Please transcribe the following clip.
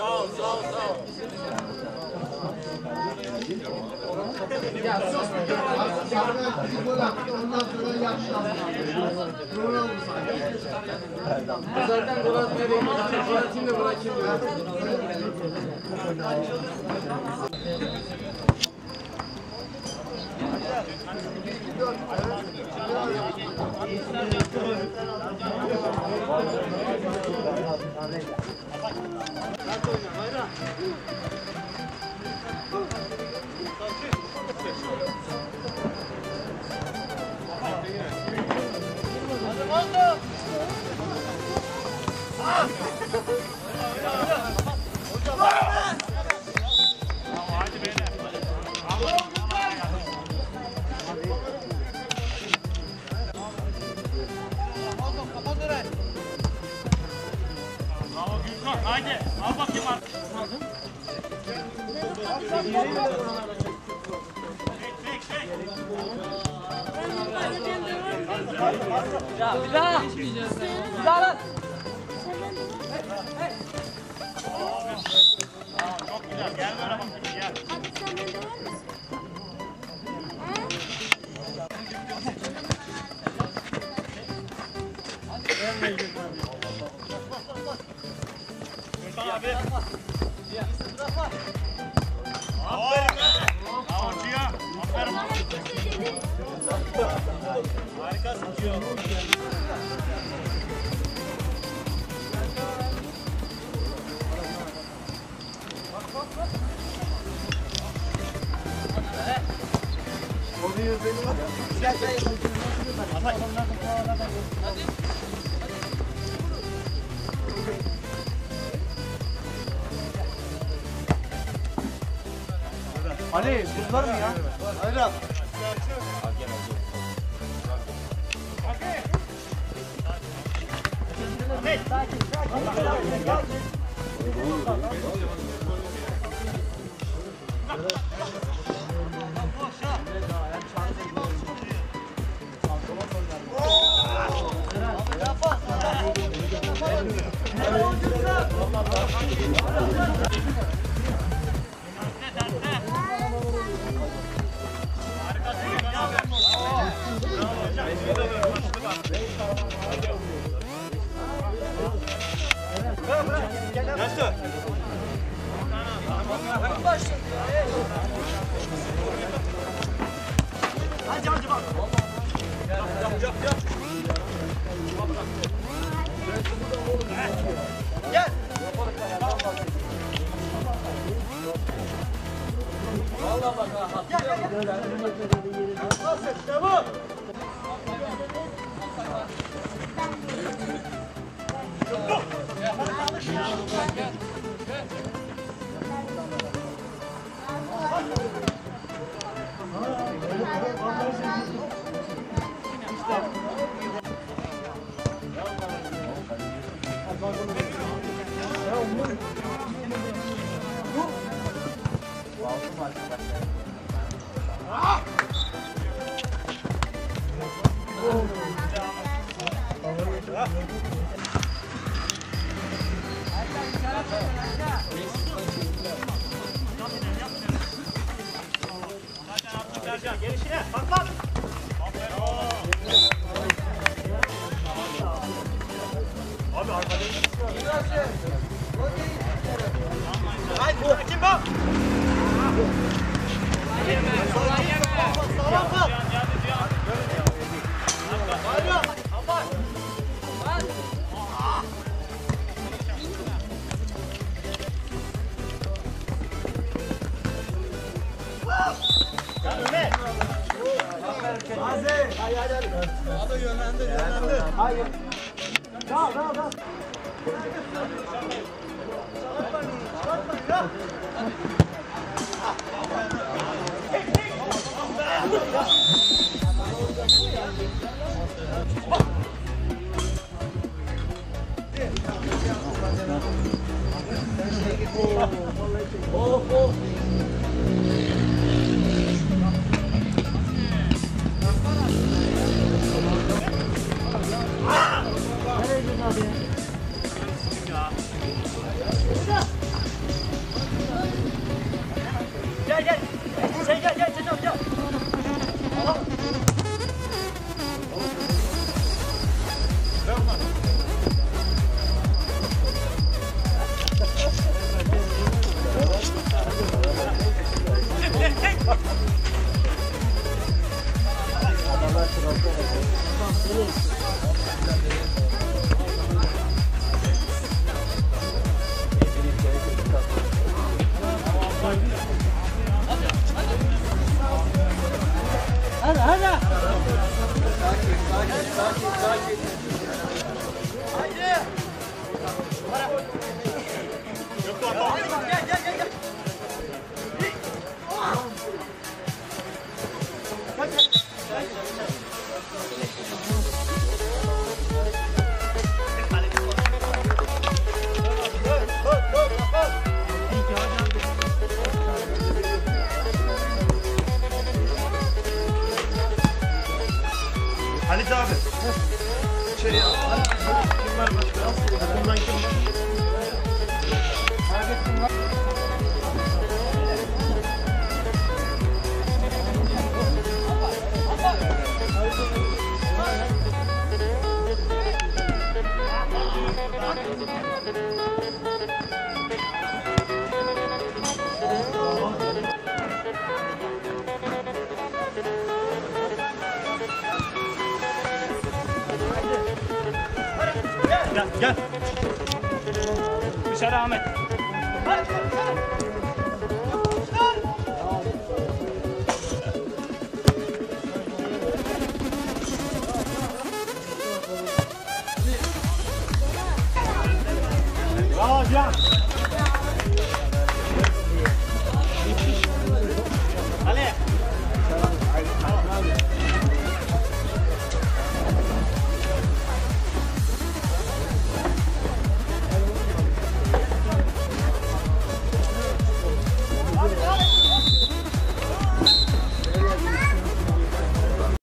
Sağ ol, sağ ol, sağ ol. Ya sus gol ondan sonra yaşlandı. Doğru mu sanki? Zaten gol atmaya değil. Gol atayım da bırakayım diyor. Bir daha. Bir daha Gülkan abi. Aferin be. Cihan. Aferin. Harikasın Cihan. Ali, bunlar mı ya? Ali abi. Sercan gelişine. Bak bak. Aferin oğlum. Abi arkada Haydi sakin bak. Hazır. Hayır hayır hayır. Adı yönlendi yönlendi. Hayır. Dal dal dal. Çıkartma çıkartma ya. Gel gel. Dışarı Ahmet. Bravo Yeah.